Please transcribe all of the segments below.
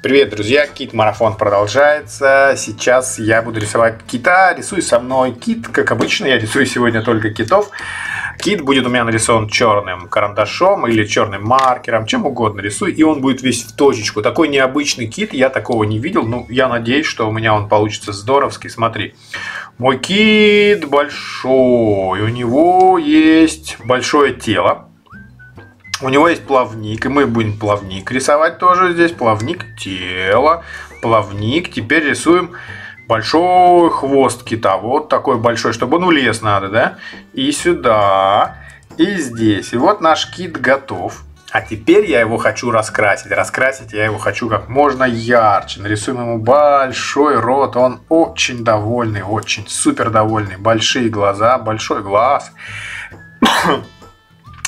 Привет, друзья! Кит-марафон продолжается. Сейчас я буду рисовать кита. Рисуй со мной кит. Как обычно, я рисую сегодня только китов. Кит будет у меня нарисован черным карандашом или черным маркером, чем угодно рисуй, и он будет весь в точечку. Такой необычный кит, я такого не видел, ну, я надеюсь, что у меня он получится здоровский. Смотри, мой кит большой, у него есть большое тело, у него есть плавник, и мы будем плавник рисовать тоже здесь. Плавник, тело, плавник. Теперь рисуем большой хвост кита. Вот такой большой, чтобы он улез надо, да? И сюда, и здесь. И вот наш кит готов. А теперь я его хочу раскрасить. Раскрасить я его хочу как можно ярче. Нарисуем ему большой рот. Он очень довольный, очень супер довольный. Большие глаза, большой глаз.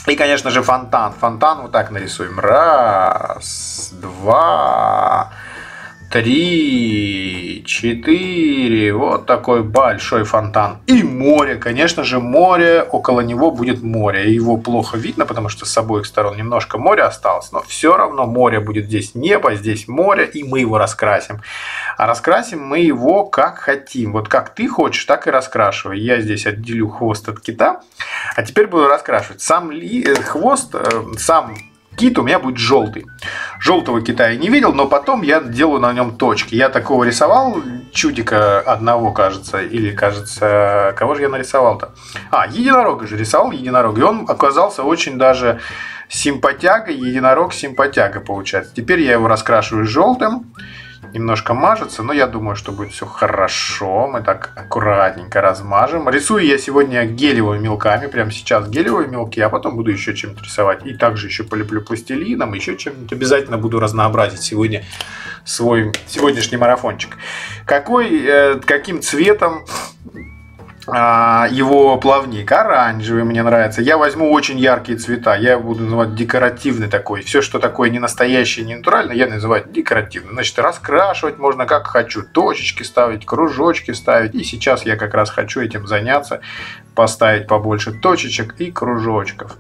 И, конечно же, фонтан. Фонтан вот так нарисуем. Раз, два, три, четыре. Вот такой большой фонтан. И море. Конечно же, море. Около него будет море. Его плохо видно, потому что с обоих сторон немножко море осталось. Но все равно море будет здесь небо, здесь море. И мы его раскрасим. А раскрасим мы его как хотим. Вот как ты хочешь, так и раскрашивай. Я здесь отделю хвост от кита. А теперь буду раскрашивать. Сам ли, э, хвост, э, сам кит у меня будет желтый. Желтого кита я не видел, но потом я делаю на нем точки. Я такого рисовал, чудика одного, кажется, или, кажется, кого же я нарисовал-то? А, единорога же рисовал, единорог. И он оказался очень даже симпатяга, единорог симпатяга получается. Теперь я его раскрашиваю желтым немножко мажется, но я думаю, что будет все хорошо. Мы так аккуратненько размажем. Рисую я сегодня гелевыми мелками, прямо сейчас гелевые мелки, а потом буду еще чем-то рисовать. И также еще полеплю пластилином, еще чем-нибудь. Обязательно буду разнообразить сегодня свой сегодняшний марафончик. Какой, э, каким цветом его плавник оранжевый мне нравится. Я возьму очень яркие цвета. Я буду называть декоративный такой. Все, что такое не настоящее, не натуральное, я называю декоративным. Значит, раскрашивать можно как хочу. Точечки ставить, кружочки ставить. И сейчас я как раз хочу этим заняться. Поставить побольше точечек и кружочков.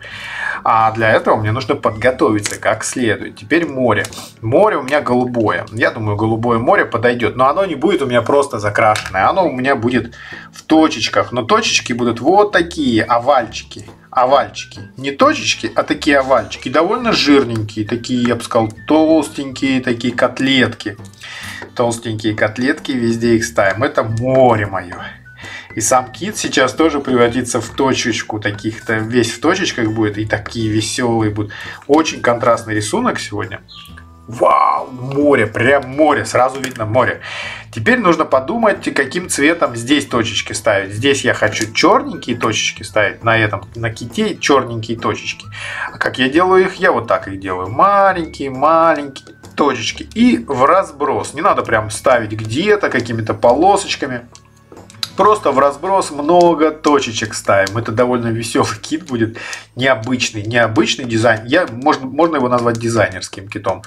А для этого мне нужно подготовиться как следует. Теперь море. Море у меня голубое. Я думаю, голубое море подойдет. Но оно не будет у меня просто закрашенное. Оно у меня будет в точечках. Но точечки будут вот такие, овальчики. Овальчики. Не точечки, а такие овальчики. Довольно жирненькие. Такие, я бы сказал, толстенькие такие котлетки. Толстенькие котлетки, везде их ставим. Это море мое. И сам кит сейчас тоже превратится в точечку таких-то, весь в точечках будет, и такие веселые будут. Очень контрастный рисунок сегодня. Вау, море, прям море, сразу видно море. Теперь нужно подумать, каким цветом здесь точечки ставить. Здесь я хочу черненькие точечки ставить, на этом, на ките черненькие точечки. А как я делаю их? Я вот так их делаю. Маленькие, маленькие точечки. И в разброс. Не надо прям ставить где-то какими-то полосочками. Просто в разброс много точечек ставим. Это довольно веселый кит будет. Необычный, необычный дизайн. Я, можно, можно его назвать дизайнерским китом.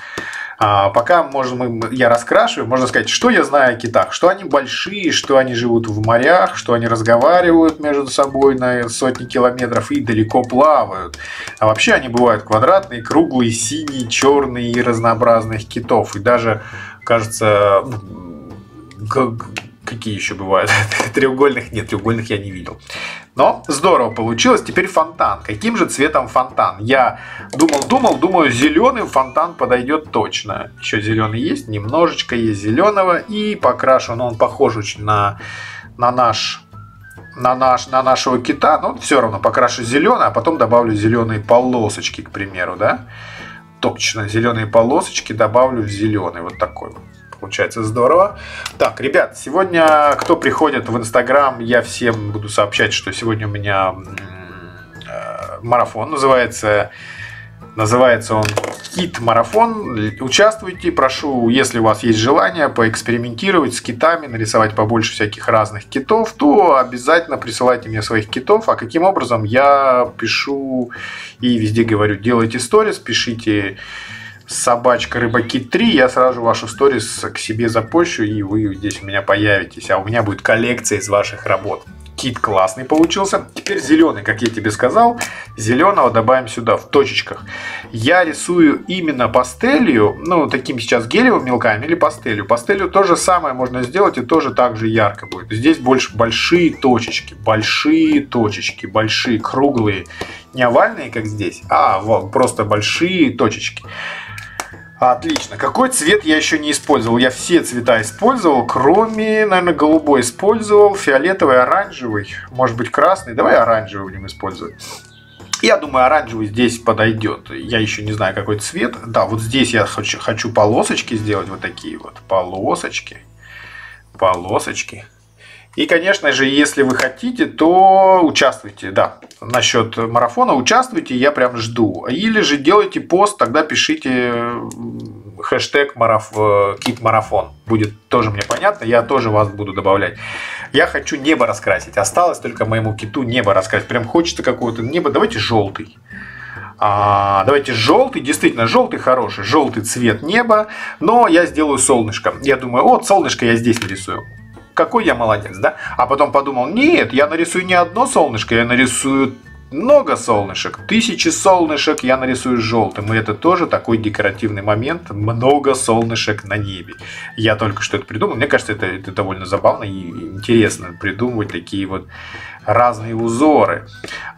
А, пока можем, я раскрашиваю, можно сказать, что я знаю о китах. Что они большие, что они живут в морях, что они разговаривают между собой на сотни километров и далеко плавают. А вообще они бывают квадратные, круглые, синие, черные и разнообразных китов. И даже, кажется, ну, Какие еще бывают? треугольных нет, треугольных я не видел. Но здорово получилось. Теперь фонтан. Каким же цветом фонтан? Я думал, думал, думаю, зеленый фонтан подойдет точно. Еще зеленый есть, немножечко есть зеленого. И покрашен он похож очень на, на наш на, наш, на нашего кита, но все равно покрашу зеленый, а потом добавлю зеленые полосочки, к примеру, да? Точно, зеленые полосочки добавлю в зеленый, вот такой вот получается здорово. Так, ребят, сегодня кто приходит в Инстаграм, я всем буду сообщать, что сегодня у меня э, марафон называется Называется он Кит-марафон. Участвуйте, прошу, если у вас есть желание поэкспериментировать с китами, нарисовать побольше всяких разных китов, то обязательно присылайте мне своих китов. А каким образом я пишу и везде говорю, делайте сторис, пишите собачка рыбаки 3, я сразу вашу сторис к себе запущу, и вы здесь у меня появитесь, а у меня будет коллекция из ваших работ. Кит классный получился. Теперь зеленый, как я тебе сказал. Зеленого добавим сюда, в точечках. Я рисую именно пастелью, ну, таким сейчас гелевым мелками или пастелью. Пастелью то же самое можно сделать и тоже так же ярко будет. Здесь больше большие точечки, большие точечки, большие, круглые. Не овальные, как здесь, а вот, просто большие точечки. Отлично. Какой цвет я еще не использовал? Я все цвета использовал, кроме, наверное, голубой использовал, фиолетовый, оранжевый, может быть красный. Давай оранжевый будем использовать. Я думаю, оранжевый здесь подойдет. Я еще не знаю, какой цвет. Да, вот здесь я хочу, хочу полосочки сделать, вот такие вот полосочки. Полосочки. И, конечно же, если вы хотите, то участвуйте, да, насчет марафона участвуйте, я прям жду. Или же делайте пост, тогда пишите хэштег мараф... Э, кит марафон. Будет тоже мне понятно, я тоже вас буду добавлять. Я хочу небо раскрасить. Осталось только моему киту небо раскрасить. Прям хочется какого-то неба. Давайте желтый. А, давайте желтый, действительно желтый хороший, желтый цвет неба, но я сделаю солнышко. Я думаю, вот солнышко я здесь нарисую какой я молодец, да? А потом подумал, нет, я нарисую не одно солнышко, я нарисую много солнышек, тысячи солнышек я нарисую желтым. И это тоже такой декоративный момент, много солнышек на небе. Я только что это придумал. Мне кажется, это, это довольно забавно и интересно придумывать такие вот разные узоры.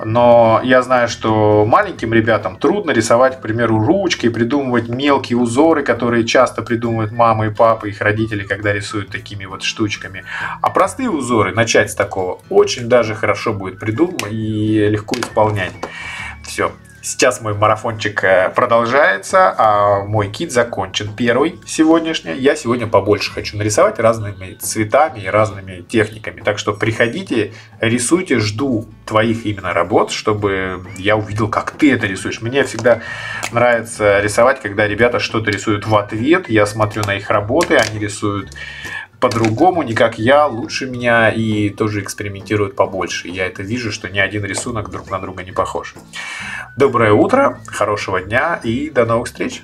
Но я знаю, что маленьким ребятам трудно рисовать, к примеру, ручкой, придумывать мелкие узоры, которые часто придумывают мамы и папы, их родители, когда рисуют такими вот штучками. А простые узоры, начать с такого, очень даже хорошо будет придумать и легко исполнять. Все. Сейчас мой марафончик э, продолжается, а мой кит закончен первый сегодняшний. Я сегодня побольше хочу нарисовать разными цветами и разными техниками. Так что приходите, рисуйте, жду твоих именно работ, чтобы я увидел, как ты это рисуешь. Мне всегда нравится рисовать, когда ребята что-то рисуют в ответ. Я смотрю на их работы, они рисуют по-другому, не как я, лучше меня и тоже экспериментируют побольше. Я это вижу, что ни один рисунок друг на друга не похож. Доброе утро, хорошего дня и до новых встреч!